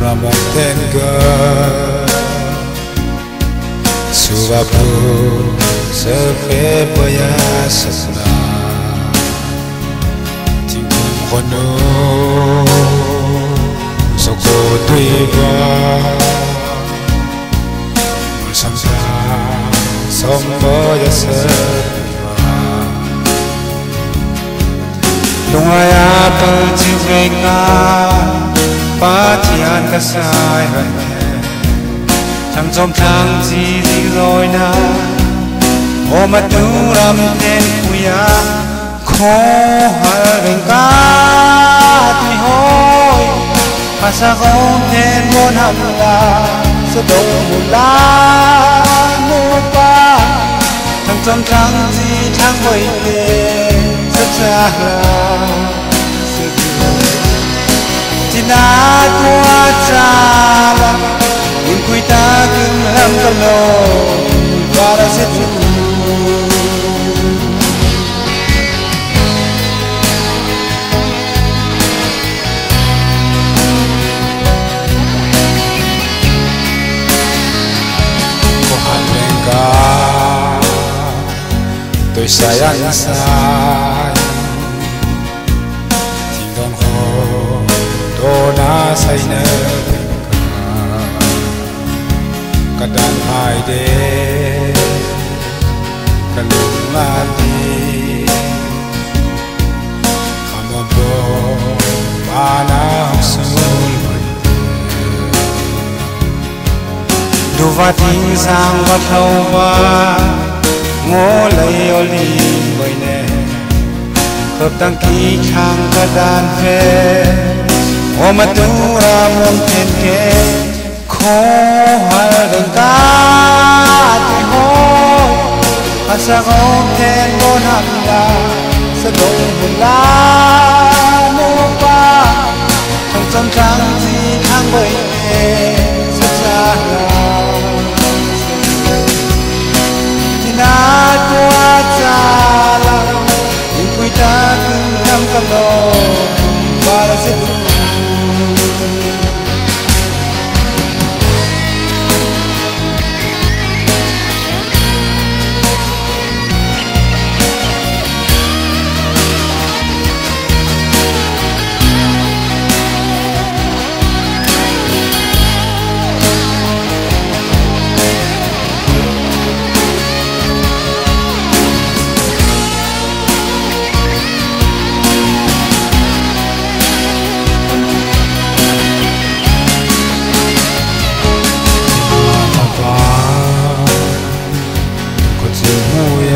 la mantenga Suapu sepe paya sesna Tinggung kono Soko tuiba Sampai said lung aya pa chi nga pa thian ka sai hai thằng trong thang chi gì rồi na ô mà tu ram tên kuya khó hai bên ca thì hoi mà sa không tên muốn hầm la sa đông một la mua pa thằng trong thang chi thang vây tên Tinatwa chala Inkuita kin hamdalo Para situ To'y sayang sa na sai na kadang hai de kalung lati kamobo mana sul duva ting sang va thâu va ngô lấy ô oli bồi nè hợp tăng ký khang cả đàn phê وما تورا 코할건까지 호 아사고 태곤합니다. 서동불라 노빠 정점 장지한 거에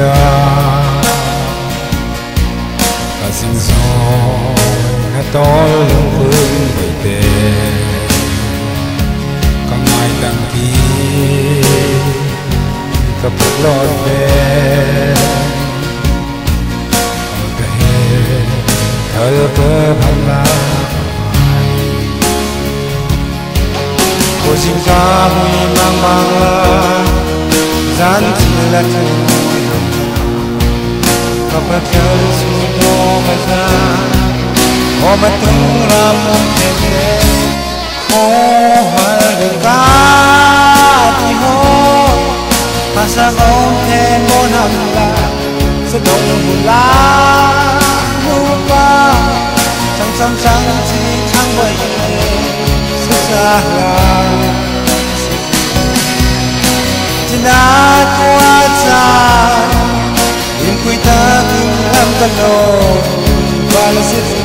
kia và xin gió hát to lưng vương bầy tề con mai đăng ký cặp lọt về? Thở cơ bằng la cô xin ca mùi mang mang la Gián chỉ là thương kapatkan sudo maza o matura mumtene ko halga ti ho pasa con te monamla sa dong bula nupa chang chang chang chi chang bay sa sa la as